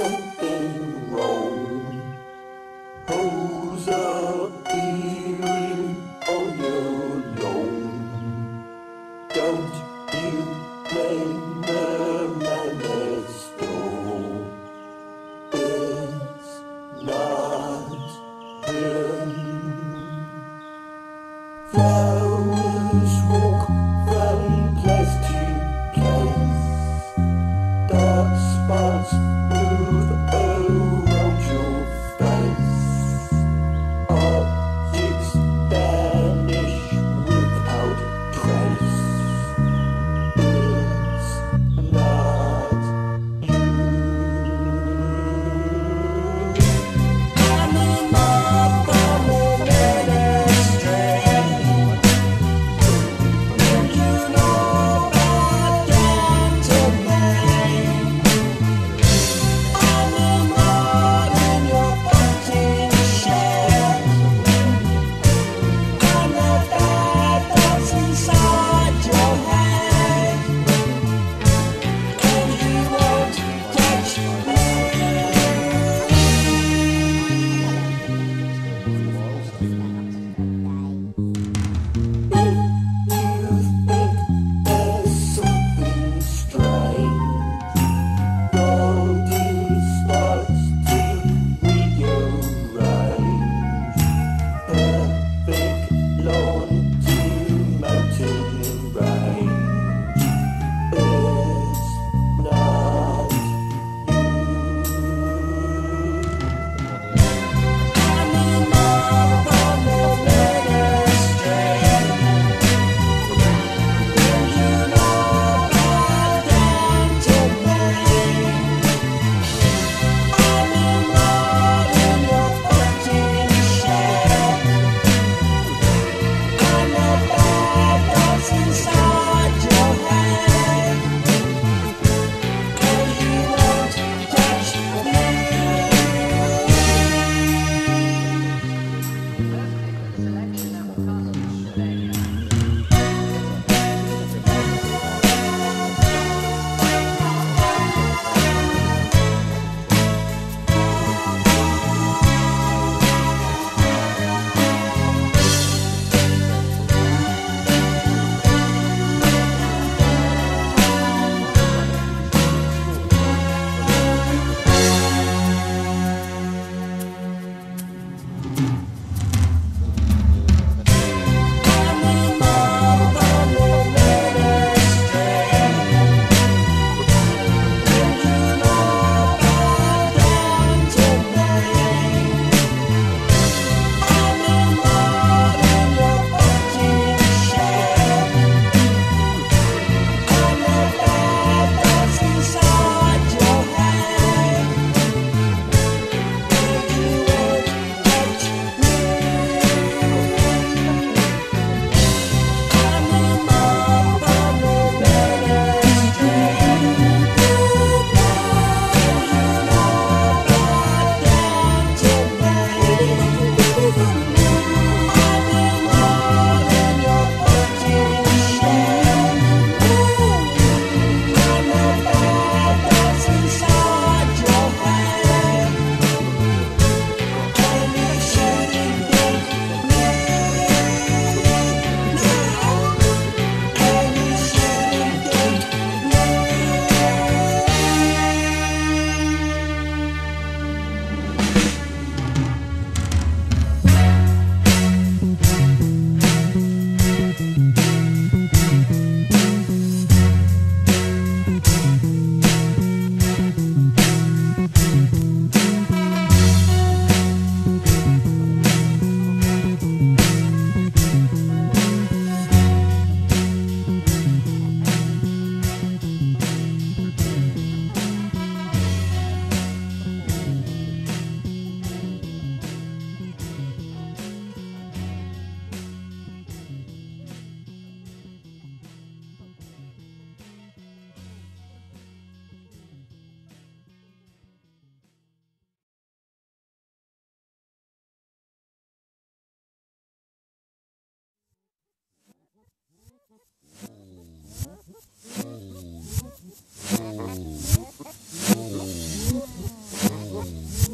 so Thank you.